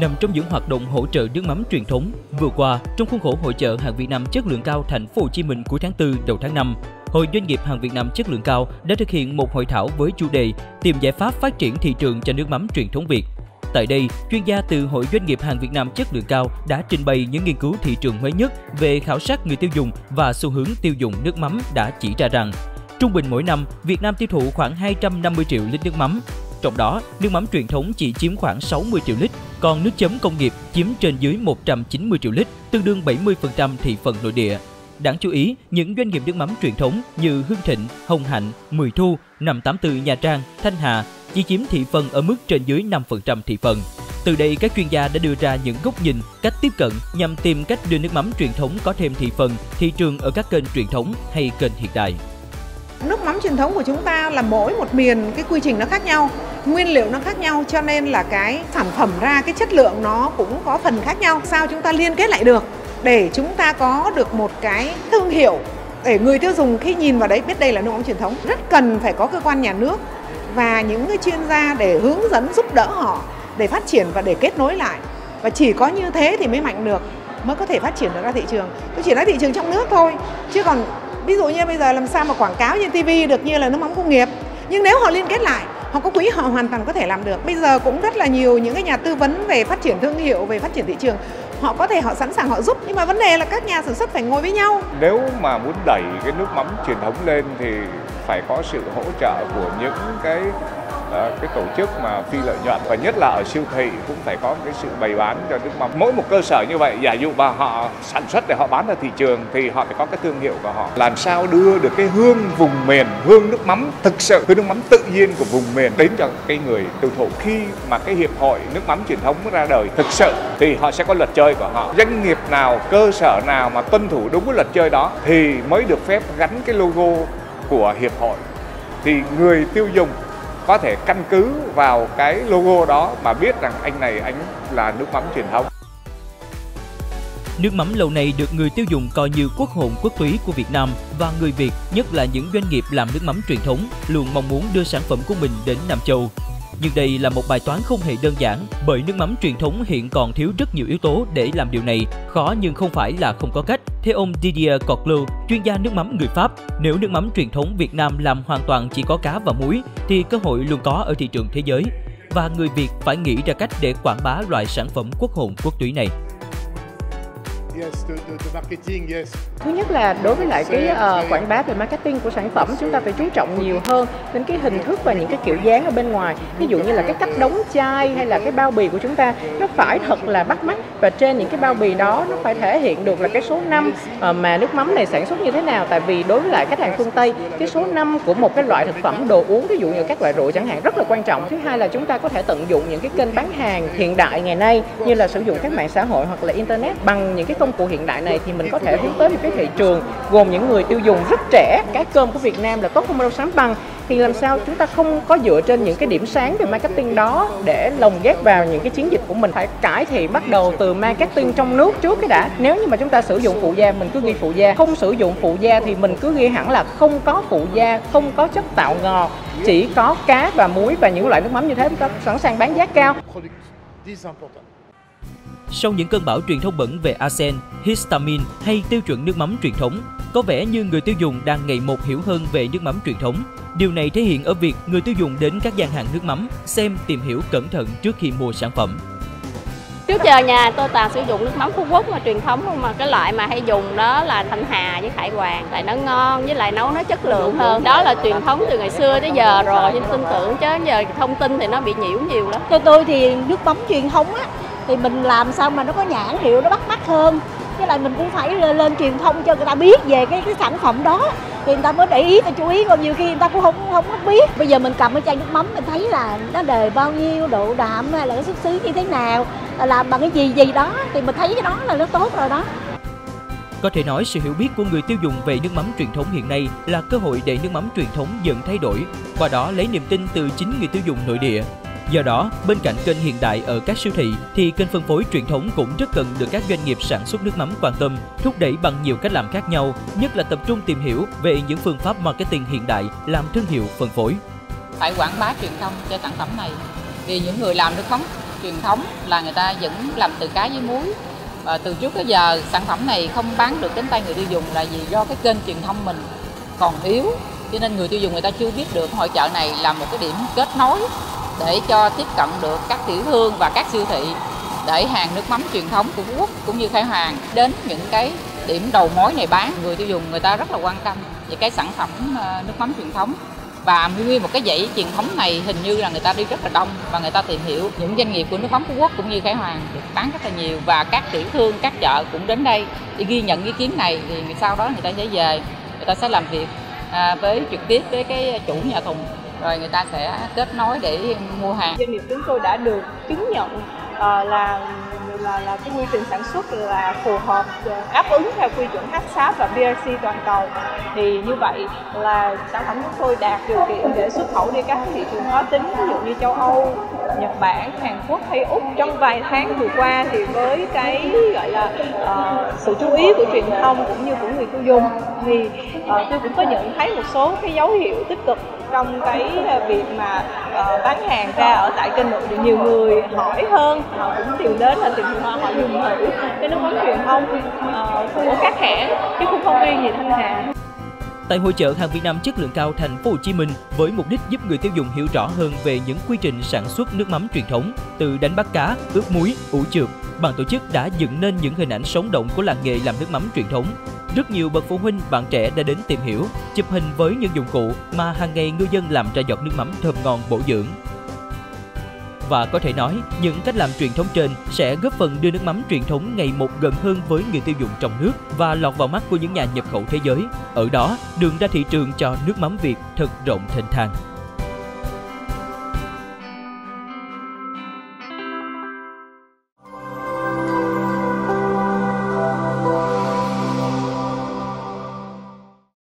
nằm trong những hoạt động hỗ trợ nước mắm truyền thống. Vừa qua, trong khuôn khổ hội trợ hàng Việt Nam chất lượng cao thành phố Hồ Chí Minh cuối tháng 4 đầu tháng 5, Hội Doanh nghiệp hàng Việt Nam chất lượng cao đã thực hiện một hội thảo với chủ đề tìm giải pháp phát triển thị trường cho nước mắm truyền thống Việt. Tại đây, chuyên gia từ Hội Doanh nghiệp hàng Việt Nam chất lượng cao đã trình bày những nghiên cứu thị trường mới nhất về khảo sát người tiêu dùng và xu hướng tiêu dùng nước mắm đã chỉ ra rằng Trung bình mỗi năm, Việt Nam tiêu thụ khoảng 250 triệu lít nước mắm. Trong đó, nước mắm truyền thống chỉ chiếm khoảng 60 triệu lít, còn nước chấm công nghiệp chiếm trên dưới 190 triệu lít, tương đương 70% thị phần nội địa. Đáng chú ý, những doanh nghiệp nước mắm truyền thống như hương Thịnh, Hồng Hạnh, Mười Thu, 584 Nha Trang, Thanh Hà chỉ chiếm thị phần ở mức trên dưới 5% thị phần. Từ đây, các chuyên gia đã đưa ra những góc nhìn, cách tiếp cận nhằm tìm cách đưa nước mắm truyền thống có thêm thị phần, thị trường ở các kênh truyền thống hay kênh hiện đại. Nước mắm truyền thống của chúng ta là mỗi một miền cái quy trình nó khác nhau, nguyên liệu nó khác nhau cho nên là cái sản phẩm ra cái chất lượng nó cũng có phần khác nhau. Sao chúng ta liên kết lại được để chúng ta có được một cái thương hiệu để người tiêu dùng khi nhìn vào đấy biết đây là nước mắm truyền thống. Rất cần phải có cơ quan nhà nước và những cái chuyên gia để hướng dẫn giúp đỡ họ để phát triển và để kết nối lại. Và chỉ có như thế thì mới mạnh được mới có thể phát triển được ra thị trường. Tôi chỉ nói thị trường trong nước thôi, chứ còn ví dụ như bây giờ làm sao mà quảng cáo trên TV được như là nước mắm công nghiệp nhưng nếu họ liên kết lại họ có quỹ họ hoàn toàn có thể làm được. Bây giờ cũng rất là nhiều những cái nhà tư vấn về phát triển thương hiệu, về phát triển thị trường. Họ có thể họ sẵn sàng họ giúp, nhưng mà vấn đề là các nhà sản xuất phải ngồi với nhau. Nếu mà muốn đẩy cái nước mắm truyền thống lên thì phải có sự hỗ trợ của những cái Ờ, cái tổ chức mà phi lợi nhuận và nhất là ở siêu thị cũng phải có cái sự bày bán cho nước mắm mỗi một cơ sở như vậy, giả dụ mà họ sản xuất để họ bán ra thị trường thì họ phải có cái thương hiệu của họ. Làm sao đưa được cái hương vùng miền, hương nước mắm, thực sự hương nước mắm tự nhiên của vùng miền đến cho cái người tiêu thụ? Khi mà cái hiệp hội nước mắm truyền thống ra đời thực sự thì họ sẽ có luật chơi của họ. Doanh nghiệp nào, cơ sở nào mà tuân thủ đúng cái luật chơi đó thì mới được phép gắn cái logo của hiệp hội. Thì người tiêu dùng có thể căn cứ vào cái logo đó mà biết rằng anh này anh là nước mắm truyền thống. Nước mắm lâu nay được người tiêu dùng coi như quốc hồn quốc túy của Việt Nam và người Việt, nhất là những doanh nghiệp làm nước mắm truyền thống, luôn mong muốn đưa sản phẩm của mình đến Nam Châu. Nhưng đây là một bài toán không hề đơn giản bởi nước mắm truyền thống hiện còn thiếu rất nhiều yếu tố để làm điều này. Khó nhưng không phải là không có cách. Theo ông Didier Coclou, chuyên gia nước mắm người Pháp, nếu nước mắm truyền thống Việt Nam làm hoàn toàn chỉ có cá và muối thì cơ hội luôn có ở thị trường thế giới. Và người Việt phải nghĩ ra cách để quảng bá loại sản phẩm quốc hồn quốc túy này. Thứ nhất là đối với lại cái uh, quảng bá về marketing của sản phẩm chúng ta phải chú trọng nhiều hơn đến cái hình thức và những cái kiểu dáng ở bên ngoài. Ví dụ như là cái cách đóng chai hay là cái bao bì của chúng ta nó phải thật là bắt mắt và trên những cái bao bì đó nó phải thể hiện được là cái số năm uh, mà nước mắm này sản xuất như thế nào. Tại vì đối với lại khách hàng phương Tây cái số năm của một cái loại thực phẩm đồ uống ví dụ như các loại rượu chẳng hạn rất là quan trọng. Thứ hai là chúng ta có thể tận dụng những cái kênh bán hàng hiện đại ngày nay như là sử dụng các mạng xã hội hoặc là internet bằng những cái công cụ hiện đại này thì mình có thể hướng tới một cái thị trường gồm những người tiêu dùng rất trẻ. Cái cơm của Việt Nam là tốt không đâu sánh bằng. Thì làm sao chúng ta không có dựa trên những cái điểm sáng về marketing đó để lồng ghép vào những cái chiến dịch của mình? Phải cải thiện bắt đầu từ marketing trong nước trước cái đã. Nếu như mà chúng ta sử dụng phụ gia, mình cứ ghi phụ gia. Không sử dụng phụ gia thì mình cứ ghi hẳn là không có phụ gia, không có chất tạo ngọt chỉ có cá và muối và những loại nước mắm như thế chúng ta sẵn sàng bán giá cao sau những cơn bão truyền thông bẩn về arsen, histamine hay tiêu chuẩn nước mắm truyền thống, có vẻ như người tiêu dùng đang ngày một hiểu hơn về nước mắm truyền thống. Điều này thể hiện ở việc người tiêu dùng đến các gian hàng nước mắm xem tìm hiểu cẩn thận trước khi mua sản phẩm. Trước giờ nhà tôi toàn sử dụng nước mắm Phú Quốc mà truyền thống không mà cái loại mà hay dùng đó là Thanh Hà với Khải Hoàng tại nó ngon với lại nấu nó chất lượng hơn. Đó là truyền thống từ ngày xưa tới giờ rồi nên tin tưởng chứ giờ thông tin thì nó bị nhiễu nhiều lắm. Cho tôi thì nước mắm truyền thống á thì mình làm sao mà nó có nhãn hiệu nó bắt mắt hơn. Với lại mình cũng phải lên, lên truyền thông cho người ta biết về cái cái sản phẩm đó. Thì người ta mới để ý ta chú ý. Còn nhiều khi người ta cũng không không có biết. Bây giờ mình cầm cái chai nước mắm mình thấy là nó đề bao nhiêu độ đạm hay là cái xuất xứ như thế nào ờ, làm bằng cái gì gì đó. Thì mình thấy cái đó là nó tốt rồi đó. Có thể nói sự hiểu biết của người tiêu dùng về nước mắm truyền thống hiện nay là cơ hội để nước mắm truyền thống dần thay đổi, qua đó lấy niềm tin từ chính người tiêu dùng nội địa. Do đó, bên cạnh kênh hiện đại ở các siêu thị thì kênh phân phối truyền thống cũng rất cần được các doanh nghiệp sản xuất nước mắm quan tâm, thúc đẩy bằng nhiều cách làm khác nhau, nhất là tập trung tìm hiểu về những phương pháp marketing hiện đại làm thương hiệu phân phối. Phải quảng bá truyền thông cho sản phẩm này. Vì những người làm nước mắm truyền thống là người ta vẫn làm từ cá với muối. Và từ trước tới giờ sản phẩm này không bán được đến tay người tiêu dùng là vì do cái kênh truyền thông mình còn yếu. Cho nên người tiêu dùng người ta chưa biết được hội chợ này là một cái điểm kết nối để cho tiếp cận được các tiểu thương và các siêu thị để hàng nước mắm truyền thống của Phú Quốc cũng như Khai Hoàng đến những cái điểm đầu mối này bán. Người tiêu dùng, người ta rất là quan tâm về cái sản phẩm ờ, nước mắm truyền thống. Và nguyên một cái dãy truyền thống này hình như là người ta đi rất là đông và người ta tìm hiểu. Những doanh nghiệp của nước mắm Phú Quốc cũng như Khải Hoàng được bán rất là nhiều và các tiểu thương, các chợ cũng đến đây để ghi nhận ý kiến này. Thì sau đó người ta sẽ về, người ta sẽ làm việc à, với trực tiếp với cái chủ nhà thùng rồi người ta sẽ kết nối để mua hàng. Doanh nghiệp chúng tôi đã được chứng nhận uh, là là là cái quy trình sản xuất là phù hợp ờ, đáp ứng theo quy chuẩn HACCP và BRC toàn cầu. Thì như vậy là sản phẩm của tôi đạt điều kiện để xuất khẩu đi các thị trường khó tính ví dụ như châu Âu, Nhật Bản, Hàn Quốc hay Úc. Trong vài tháng vừa qua thì với cái gọi là uh, sự chú ý của truyền thông cũng như của người tiêu dùng thì uh, tôi cũng có nhận thấy một số cái dấu hiệu tích cực trong cái ờ, việc mà uh, bán hàng ra ở tại kênh nội thì nhiều người hỏi hơn họ cũng tìm đến là tìm hoa họ dùng thử cái nước mắm truyền thông uh, của các hãng chứ cũng không riêng gì thanh hà. Tại hội chợ hàng Việt Nam chất lượng cao thành phố Hồ Chí Minh với mục đích giúp người tiêu dùng hiểu rõ hơn về những quy trình sản xuất nước mắm truyền thống từ đánh bắt cá, ướp muối, ủ chượp, ban tổ chức đã dựng nên những hình ảnh sống động của làng nghề làm nước mắm truyền thống. Rất nhiều bậc phụ huynh, bạn trẻ đã đến tìm hiểu, chụp hình với những dụng cụ mà hàng ngày ngư dân làm ra giọt nước mắm thơm ngon bổ dưỡng. Và có thể nói, những cách làm truyền thống trên sẽ góp phần đưa nước mắm truyền thống ngày một gần hơn với người tiêu dùng trong nước và lọt vào mắt của những nhà nhập khẩu thế giới. Ở đó, đường ra thị trường cho nước mắm Việt thật rộng thênh thang.